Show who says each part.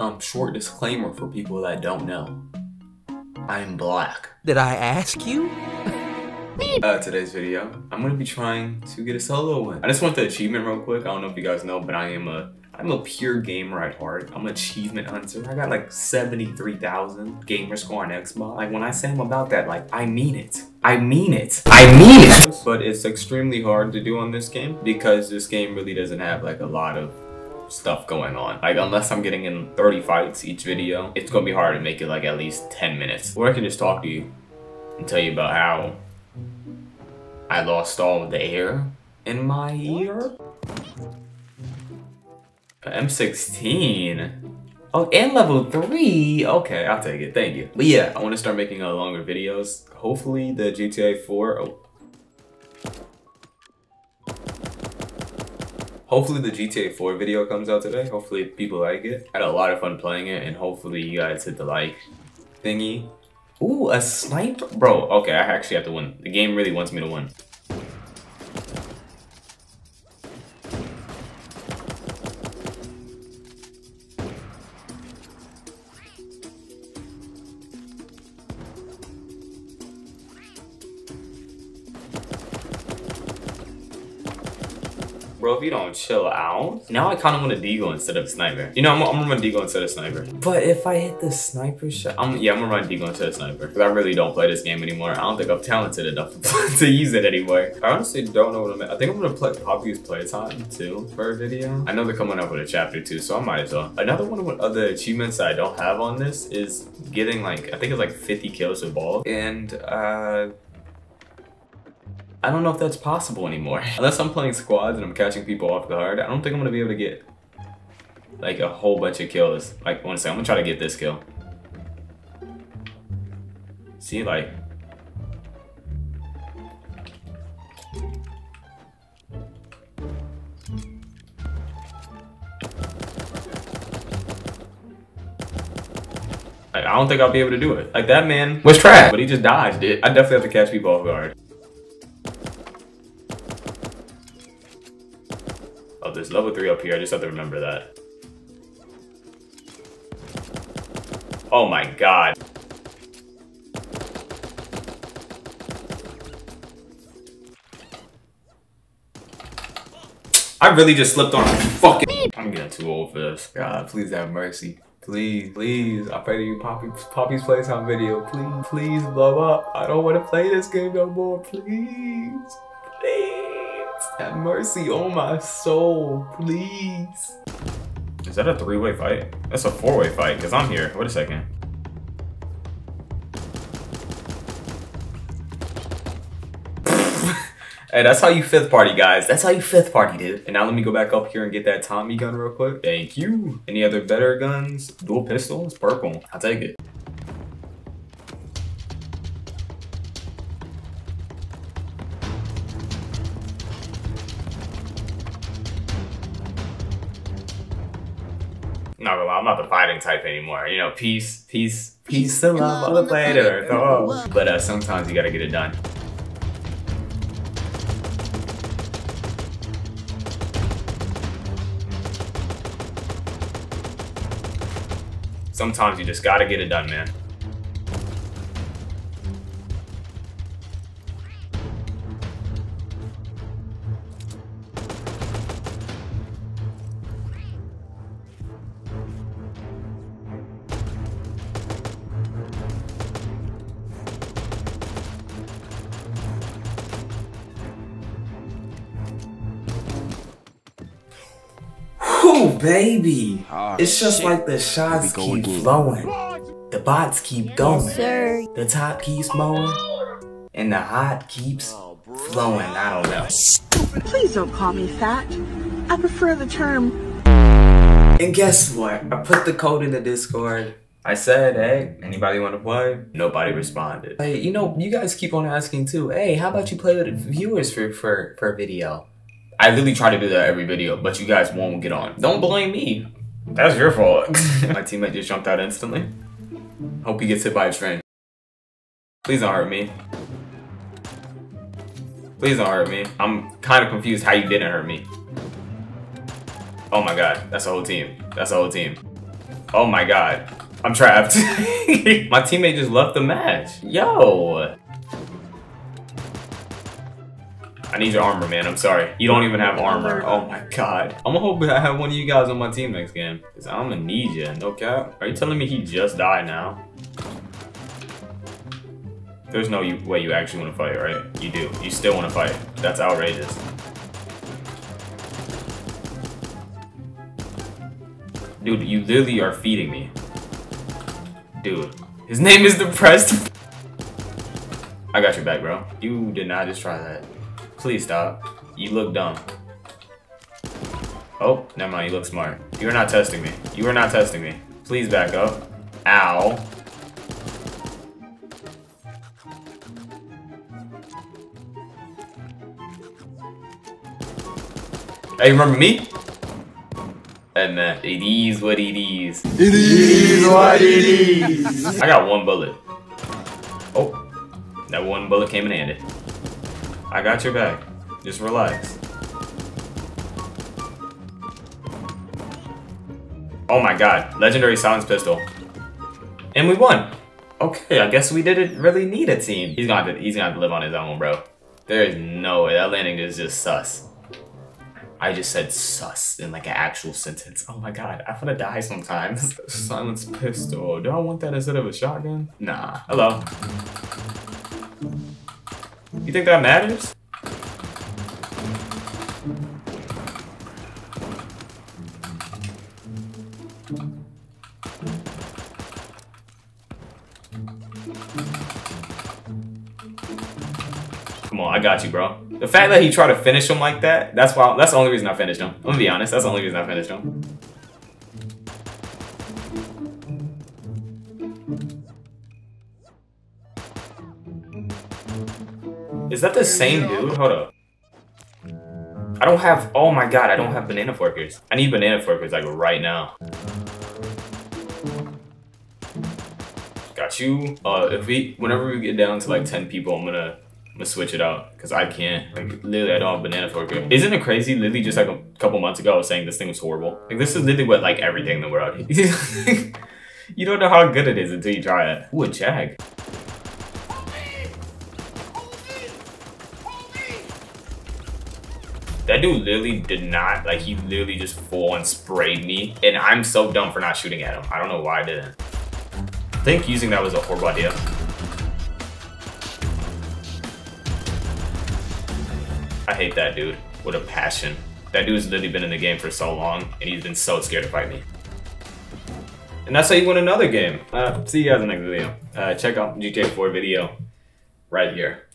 Speaker 1: Um, short disclaimer for people that don't know. I'm black.
Speaker 2: Did I ask you?
Speaker 1: Uh, today's video, I'm gonna be trying to get a solo win. I just want the achievement real quick. I don't know if you guys know, but I am a I'm a pure gamer at heart. I'm an achievement hunter. I got like 73,000 gamer score on Xbox. Like when I say I'm about that, like I mean it. I mean it. I mean it. But it's extremely hard to do on this game because this game really doesn't have like a lot of stuff going on. Like unless I'm getting in 30 fights each video, it's gonna be hard to make it like at least 10 minutes. Or I can just talk to you and tell you about how I lost all of the air in my ear. M16. Oh, and level 3. Okay, I'll take it. Thank you. But yeah, I want to start making uh, longer videos. Hopefully the GTA 4... Oh. Hopefully the GTA 4 video comes out today. Hopefully people like it. I had a lot of fun playing it and hopefully you guys hit the like thingy. Ooh, a sniper? Bro, okay, I actually have to win. The game really wants me to win. Bro, if you don't chill out. Now I kind of want a deagle instead of sniper. You know, I'm, I'm gonna run deagle instead of sniper. But if I hit the sniper shot, I'm, yeah, I'm gonna run deagle instead of sniper. Because I really don't play this game anymore. I don't think I'm talented enough to use it anymore. I honestly don't know what I'm. I think I'm gonna play Poppy's Playtime too for a video. I know they're coming up with a chapter two, so I might as well. Another one of the achievements that I don't have on this is getting like, I think it's like 50 kills with ball. And, uh, I don't know if that's possible anymore. Unless I'm playing squads and I'm catching people off guard, I don't think I'm gonna be able to get like a whole bunch of kills. Like, one second, I'm gonna try to get this kill. See, like... Like, I don't think I'll be able to do it. Like, that man was trash, but he just dodged it. I definitely have to catch people off guard. There's level 3 up here. I just have to remember that. Oh my god. I really just slipped on fucking- I'm getting too old for this. God, please have mercy. Please, please, I pray to you, Poppy, Poppy's Playtime video. Please, please blow up. I don't want to play this game no more. Please, please. Have mercy on my soul, please. Is that a three-way fight? That's a four-way fight, because I'm here. Wait a second. Hey, that's how you fifth party, guys. That's how you fifth party, dude. And now let me go back up here and get that Tommy gun real quick. Thank you. Any other better guns? Dual pistols? Purple. I'll take it. Not gonna lie, I'm not the fighting type anymore. You know, peace, peace, peace to love on the planet Earth. Oh. But uh, sometimes you gotta get it done. Sometimes you just gotta get it done, man. Baby.
Speaker 2: Oh,
Speaker 1: it's just
Speaker 2: shit.
Speaker 1: like the shots
Speaker 2: Here we go
Speaker 1: keep
Speaker 2: again.
Speaker 1: flowing. The bots keep going.
Speaker 3: sir.
Speaker 1: The top keeps mowing. And the hot keeps oh, flowing. I don't know.
Speaker 4: Please don't call me fat. I prefer the term
Speaker 1: And guess what? I put the code in the Discord. I said, hey, anybody want to play? Nobody responded. Hey, you know, you guys keep on asking too. Hey, how about you play with the viewers for for for a video? I really try to do that every video, but you guys won't get on. Don't blame me. That's your fault. My teammate just jumped out instantly. Hope he gets hit by a train. Please don't hurt me. Please don't hurt me. I'm kind of confused how you didn't hurt me. Oh my god, that's a whole team. That's a whole team. Oh my god. I'm trapped. my teammate just left the match. Yo. I need your armor, man. I'm sorry. You don't even have armor. Oh my god. I'm gonna hope I have one of you guys on my team next game. Cause I'm gonna need you. No cap. Are you telling me he just died now? There's no way you actually want to fight, right? You do. You still want to fight. That's outrageous. Dude, you literally are feeding me. Dude. His name is Depressed. I got your back, bro. You did not just try that. Please stop. You look dumb. Oh, never mind. You look smart. You are not testing me. You are not testing me. Please back up. Ow. Hey, remember me? And man, it is what it is.
Speaker 2: It is what it is.
Speaker 1: I got one bullet. Oh, that one bullet came in handy. I got your back. Just relax. Oh my god, legendary silence pistol. And we won. Okay, I guess we didn't really need a team. He's gonna have to, he's gonna have to live on his own, bro. There is no way. That landing is just sus. I just said sus in like an actual sentence. Oh my god, I'm gonna die sometimes. Silence pistol. Do I want that instead of a shotgun? Nah. Hello. You think that matters? Come on, I got you, bro. The fact that he tried to finish him like that, that's why that's the only reason I finished him. I'm gonna be honest, that's the only reason I finished him. Is that the same dude? Hold up. I don't have, oh my god, I don't have banana forkers. I need banana forkers like right now. Got you. Uh, if we, whenever we get down to like 10 people, I'm gonna I'm gonna switch it out because I can't. Like literally, I don't have banana forker. Isn't it crazy? Literally, just like a couple months ago, I was saying this thing was horrible. Like this is literally what like everything in the world. you don't know how good it is until you try it. Ooh, a jag. That dude literally did not, like he literally just full on sprayed me. And I'm so dumb for not shooting at him. I don't know why I didn't. I think using that was a horrible idea. I hate that dude with a passion. That dude's literally been in the game for so long, and he's been so scared to fight me. And that's how you win another game. Uh, see you guys in the next video. Uh, check out GTA 4 video right here.